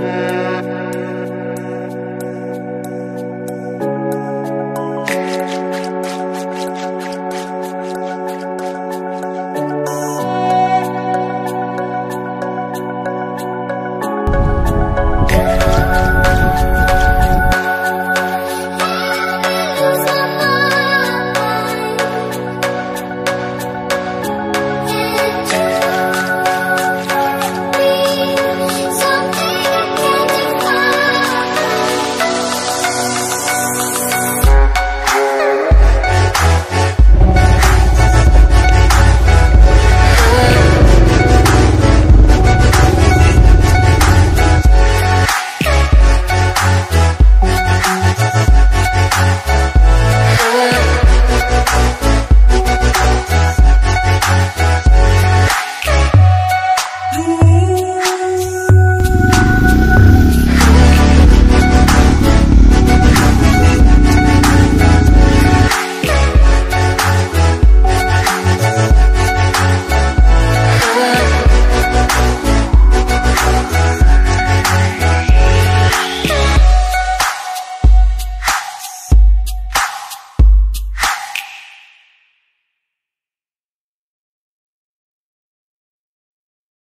say.